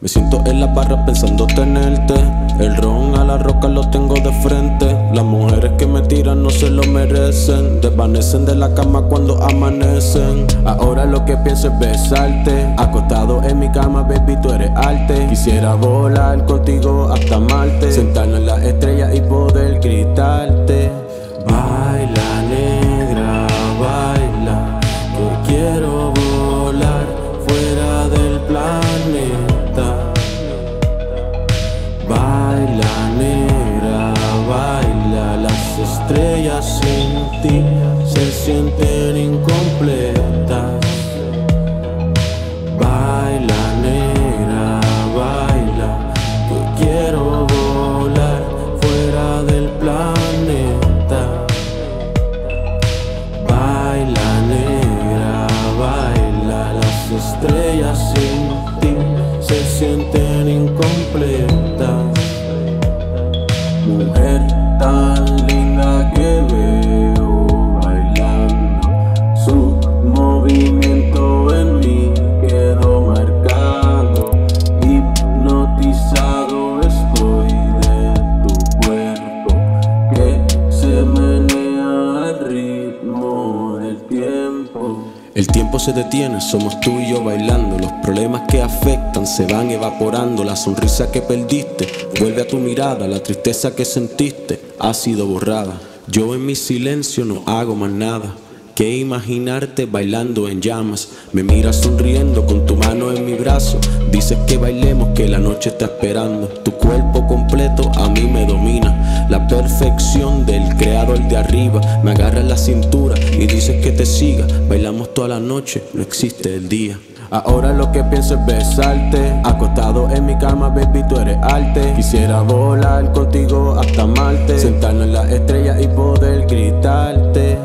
Me siento en la barra pensando tenerte. El ron a la roca lo tengo de frente. Las mujeres que me tiran no se lo merecen. Desvanecen de la cama cuando amanecen. Ahora lo que pienso es besarte. Acostado en mi cama, baby, tú eres arte. Quisiera volar contigo hasta Marte. Sentarnos en la estrella y poder gritarte. Las estrellas sin ti se sienten incompletas. Baila negra, baila. Que quiero volar fuera del planeta. Baila negra, baila. Las estrellas sin ti se sienten incompletas. Mujer tiempo se detiene, somos tú y yo bailando. Los problemas que afectan se van evaporando. La sonrisa que perdiste vuelve a tu mirada. La tristeza que sentiste ha sido borrada. Yo en mi silencio no hago más nada que imaginarte bailando en llamas. Me miras sonriendo con tu mano en mi brazo. Dices que bailemos, que la noche está esperando. Tu cuerpo completo perfección del creador de arriba. Me agarra la cintura y dices que te siga. Bailamos toda la noche, no existe el día. Ahora lo que pienso es besarte Acostado en mi cama, baby, tú eres arte Quisiera volar contigo hasta Marte Sentarnos en la estrella y poder gritarte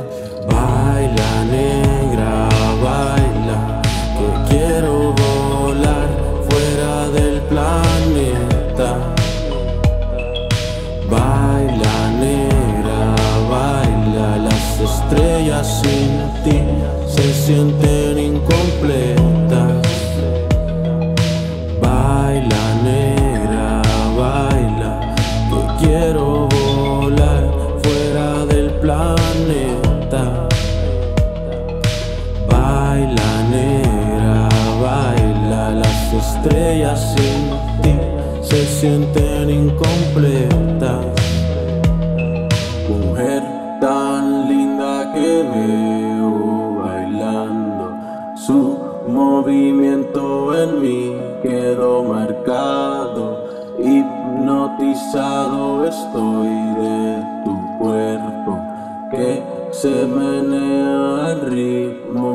quiero volar fuera del planeta. Baila negra, baila Las estrellas sin ti se sienten incompletas. Mujer tan linda que veo bailando Su movimiento en mí quedó marcado Estoy de tu cuerpo Que se menea al ritmo